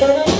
Thank you.